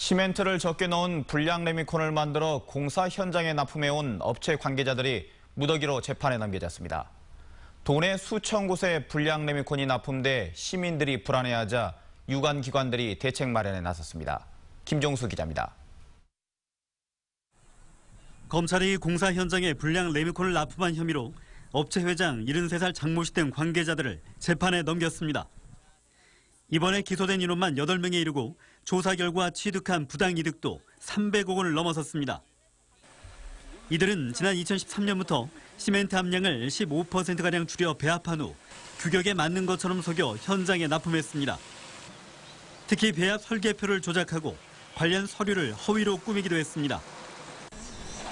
시멘트를 적게 넣은 불량 레미콘을 만들어 공사 현장에 납품해온 업체 관계자들이 무더기로 재판에 넘겨졌습니다. 도내 수천 곳에 불량 레미콘이 납품돼 시민들이 불안해하자 유관 기관들이 대책 마련에 나섰습니다. 김종수 기자입니다. 검찰이 공사 현장에 불량 레미콘을 납품한 혐의로 업체 회장 73살 장모 씨 등 관계자들을 재판에 넘겼습니다. 이번에 기소된 인원만 8명에 이르고 조사 결과 취득한 부당이득도 300억 원을 넘어섰습니다. 이들은 지난 2013년부터 시멘트 함량을 15%가량 줄여 배합한 후 규격에 맞는 것처럼 속여 현장에 납품했습니다. 특히 배합 설계표를 조작하고 관련 서류를 허위로 꾸미기도 했습니다.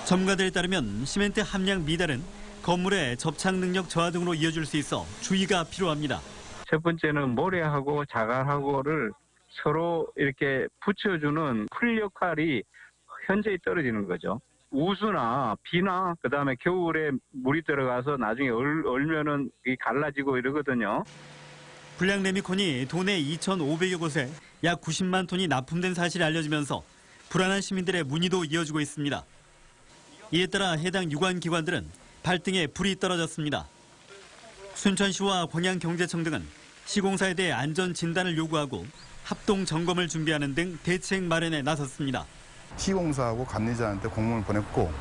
전문가들에 따르면 시멘트 함량 미달은 건물의 접착 능력 저하 등으로 이어질 수 있어 주의가 필요합니다. 첫 번째는 모래하고 자갈하고를 서로 이렇게 붙여주는 풀 역할이 현저히 떨어지는 거죠. 우수나 비나 그다음에 겨울에 물이 들어가서 나중에 얼, 얼면은 이 갈라지고 이러거든요. 불량 레미콘이 도내 2,500여 곳에 약 90만 톤이 납품된 사실이 알려지면서 불안한 시민들의 문의도 이어지고 있습니다. 이에 따라 해당 유관 기관들은 발등에 불이 떨어졌습니다. 순천시와 광양경제청 등은 시공사에 대해 안전 진단을 요구하고 합동 점검을 준비하는 등 대책 마련에 나섰습니다. 시공사하고 감리자한테 공문을 보냈고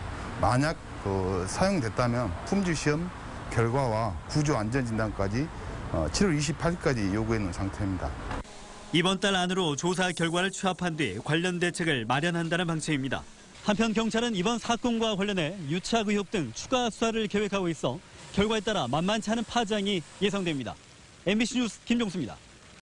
만약 그 사용됐다면 품질 시험 결과와 구조 안전 진단까지 어, 7월 28일까지 요구해 놓은 상태입니다. 이번 달 안으로 조사 결과를 취합한 뒤 관련 대책을 마련한다는 방침입니다. 한편 경찰은 이번 사건과 관련해 유착 의혹 등 추가 수사를 계획하고 있어 결과에 따라 만만치 않은 파장이 예상됩니다. MBC 뉴스 김종수입니다.